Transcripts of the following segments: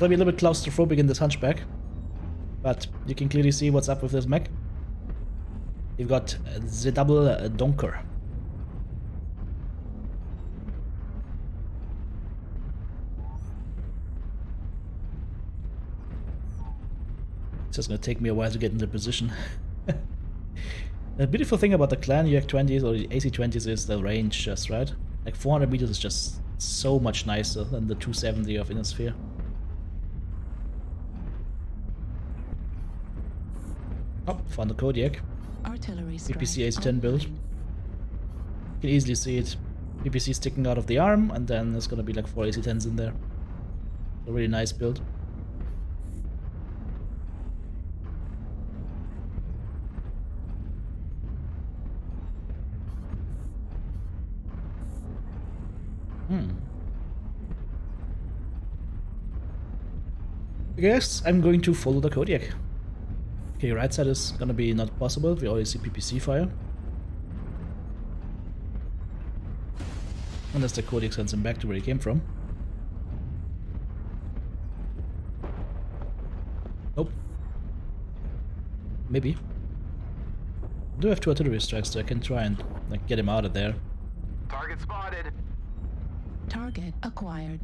gonna be a little bit claustrophobic in this hunchback. But you can clearly see what's up with this mech. You've got the double donker. It's just gonna take me a while to get into position. the beautiful thing about the clan UAC-20s or the AC-20s is the range just, right? Like 400 meters is just so much nicer than the 270 of Inner Sphere. Oh, found the Kodiak. PPC Ace-10 build. You can easily see it. PPC sticking out of the arm, and then there's gonna be like four AC-10s in there. A really nice build. Hmm. I guess I'm going to follow the Kodiak. Okay, right side is gonna be not possible. We already see PPC fire. Unless the Kodiak sends him back to where he came from. Nope. Maybe. I do have two artillery strikes, so I can try and like get him out of there. Target spotted. Target acquired.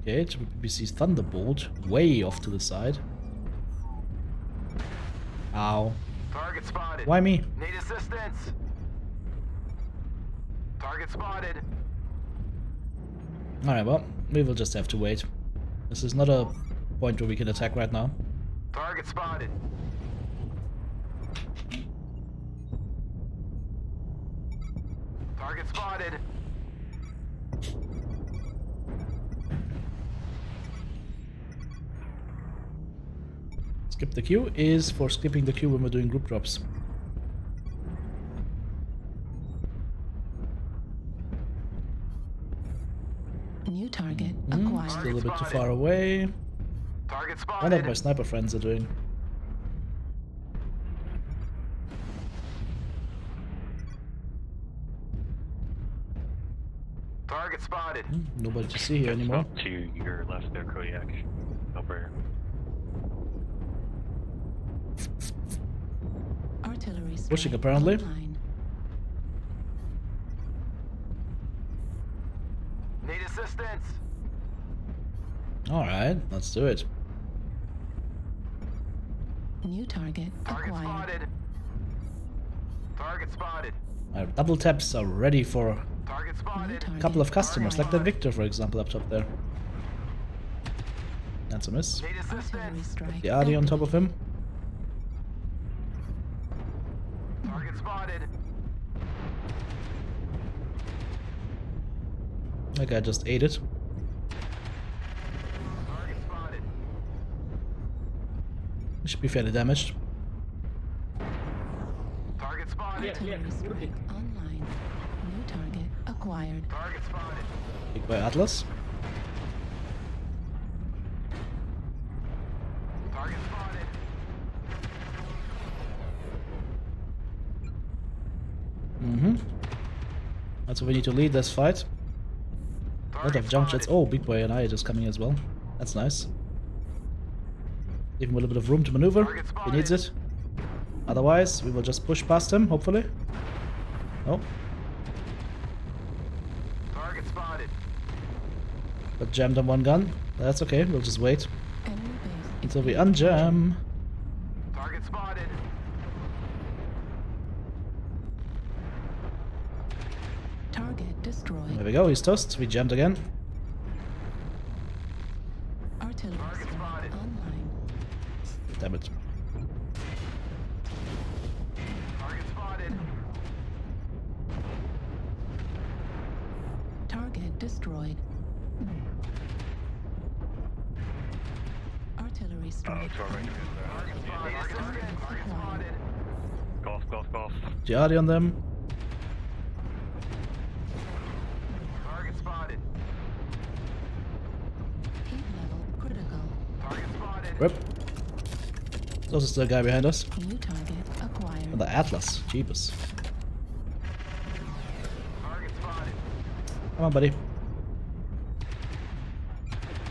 Okay, PPC's Thunderbolt way off to the side. Ow. Target spotted. Why me? Need assistance. Target spotted. Alright, well, we will just have to wait. This is not a point where we can attack right now. Target spotted. Target spotted. Skip the queue is for skipping the queue when we're doing group drops. New target Hmm, acquired. still a little bit too far away. Target I wonder spotted. what my sniper friends are doing. Target spotted. Hmm, nobody to see here anymore. Up to your left there, Kodiak. Over. Artillery strike Pushing apparently. online. Need assistance. Alright, let's do it. New target Target acquired. spotted. Target spotted. Our double taps are ready for Target New spotted. a couple of customers, like acquired. that Victor, for example, up top there. That's a miss. Need assistance. The Ardy on top of him. Target spotted. That guy just ate it. Target spotted. He should be fairly damaged. Target spotted. Artillery strike online. New target acquired. Target spotted. Big by Atlas. Target spotted. Mm-hmm. That's what we need to lead this fight. A lot of jump shots. spotted. Oh, Big Boy and I are just coming as well. That's nice. Give him a little bit of room to maneuver. Target He needs it. Otherwise, we will just push past him, hopefully. Oh, Target spotted. got jammed on one gun. That's okay, we'll just wait until we unjam. Target spotted. Target destroyed. There we go, he's toast. We jammed again. Artillery Target online. Damn it. Target spotted. Target destroyed. Artillery oh, strike. Target spotted. Target spotted. Golf, golf, golf. Jihadi on them. Target spotted. Heat level critical. Target spotted. Rip. There's also still a guy behind us. New target acquired. And the Atlas. Jeepers. Target spotted. Come on, buddy.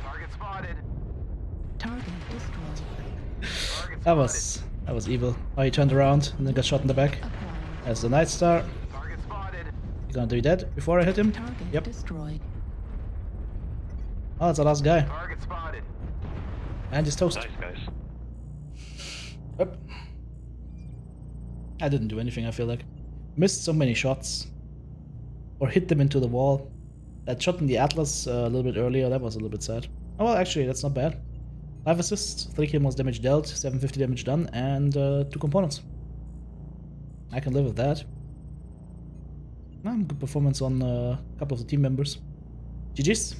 Target spotted. Target destroyed. Target That was that was evil. Oh, he turned around and then got shot in the back. Acquired. As the Night Star. Target spotted. You gonna do that before I hit him? Target Yep. destroyed. Oh, that's the last guy. Target spotted. And he's toast. Nice, guys. Yep. I didn't do anything, I feel like. Missed so many shots. Or hit them into the wall. That shot in the Atlas uh, a little bit earlier, that was a little bit sad. Oh well, actually, that's not bad. 5 assists, 3 kills damage dealt, 750 damage done, and uh, 2 components. I can live with that. Um, good performance on uh, a couple of the team members. GG's.